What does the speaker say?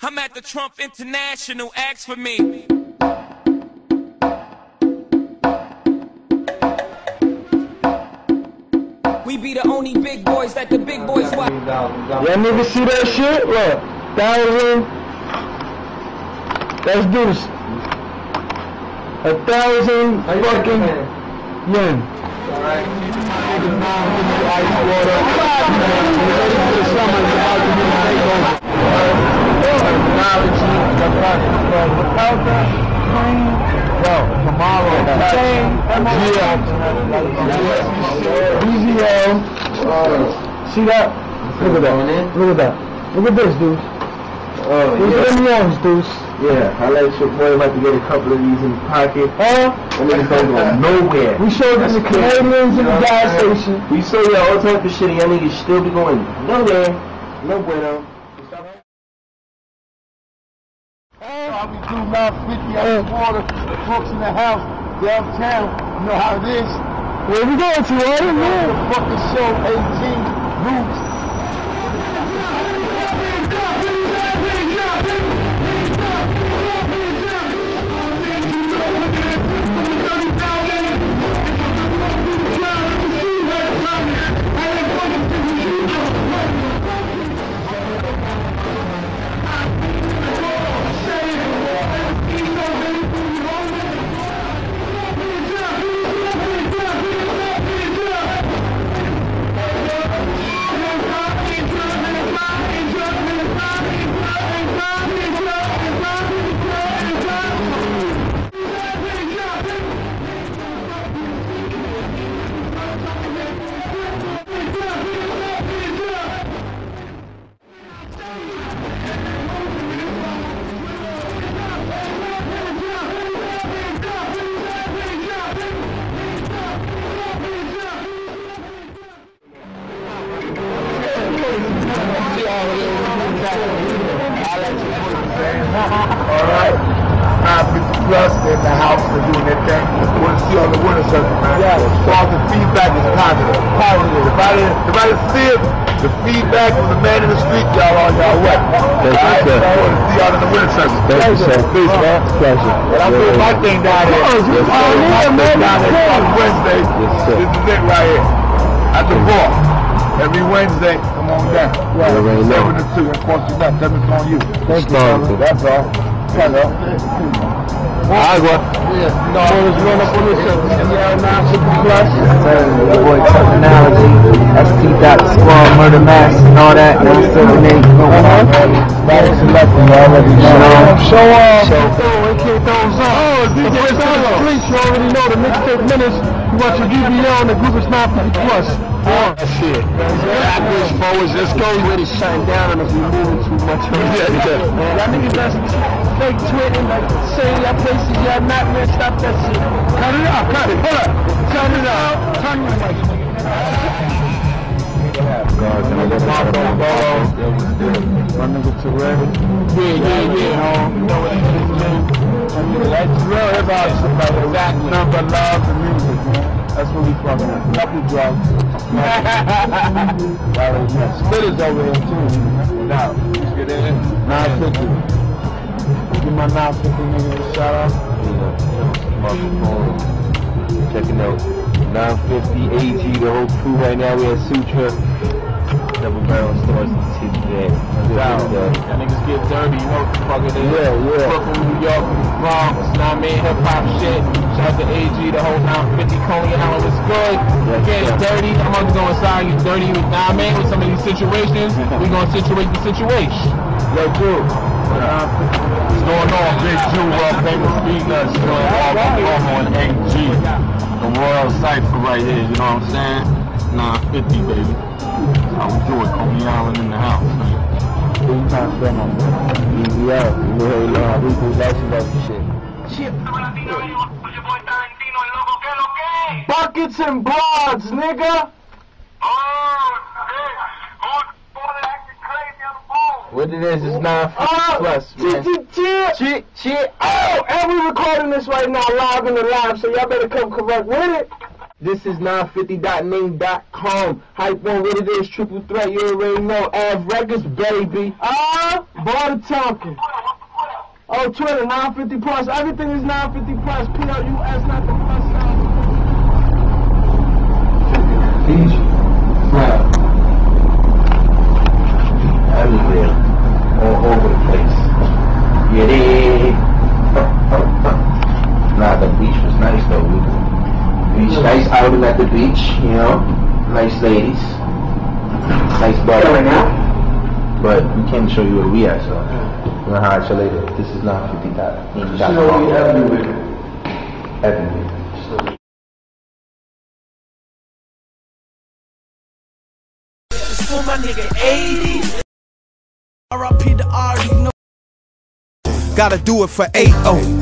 I'm at the Trump International, ask for me. We be the only big boys that the big boys watch. Y'all niggas see that shit? Look, thousand. Let's do this. A thousand fucking yen. Easy, yo. Uh, see that? Look at that. Look at that. Look at this, dude. Oh, Look at them ones, dude. yeah. I let your boy about to get a couple of these in his pocket. Huh? And niggas don't go nowhere. We showed them the Canadians in the gas station. We saw y'all all type of shit and y'all niggas still be going nowhere. No bueno. I be doing about 50 out the water, books in the house, downtown. You know how it is. Where we going to, Artie, The man? fucking show, 18 roots. Alright? Fifty plus in the house for doing their thing. Want to see on the winter circuit, man. Yeah. So all the feedback is positive. Positive. If I didn't, if I didn't see it, the feedback from the man in the street, y'all on y'all way. Thank you, Alright? sir. I want to see y'all in the winter circuit. Thank you, sir. Peace, man. Pleasure. And I'm doing my thing down here. Yes, you I'm doing my thing down You cool. on Wednesday. Yes, sir. This is it right here. At the bar. Every Wednesday, come on down. You already know. Seven to two, and of course you got them it's on you. Thank you, That's brother. That's all. Hello. Agua. Yeah, no, I was run up on this service. Yeah, 950 plus. Your boy Technology, ST Dot Squad, Murder Mass, and all that. Now still the name going on. That is selected, you already know. Show off. Show. AK throws up. Oh, DJ Solo. Streets, you already know the mixtape. You watch your VVL and the group is 950 plus. Oh, shit. Backwards, forwards, let's go. You ready shutting down on us. We're moving too much. Yeah, yeah. Y'all niggas that's fake twitting, like saying y'all places y'all not, man. Stop that shit. Cut it out, cut it. Hold up. Turn it out. Turn your mic. Nigga Terrell. Yeah, yeah, yeah. You know. That's number, love, music, man. That's what we. Couple over too. Now, let's get in. 950. Give my 950 nigga a shout out. Checking out 950 AG, the whole crew right now. We at Sutra. Double barrel stores in today. Y'all niggas get dirty, you know what the fuck it is. Yeah, yeah. Brooklyn, New York, Bronx, now I mean? Hip hop shit. Shout out to AG, the whole 950 Coney Island was good. Yes, Get sir. dirty. I'm to go inside, get dirty with, what I mean? With some of these situations. we gonna situate the situation. Yo, Drew. What's going on? Big Jew, world famous Beatnuts. You all Oklahoma and AG. The Royal Cypher right here, you know what I'm saying? 950, baby. How we do it, Coney Island in the house, man. Easy out. You already know how we do that shit, that shit. Buckets and broads, nigga! What it is is 950 Oh, plus, man. Cheer, cheer. Oh, and we recording this right now live in the live, so y'all better come correct with it. This is 950.ning.com. Hype one, what it is, triple threat, you already know. Av Records, baby. Ah, Border Tonkin. Oh, Twitter, 950 plus. Everything is 950 plus. P-L-U-S, not the plus sign. Beach, flat. Everywhere. All over the place. Yeah, they. Nah, the beach was nice though. We, beach, nice outing at the beach, you know. Nice ladies. Nice brother. Right now? But we can't show you where we at, so. We're gonna hire you later. This is not 50 dot. everywhere. Everywhere. For my nigga 80. RIP the R, you know. Gotta do it for 8 0.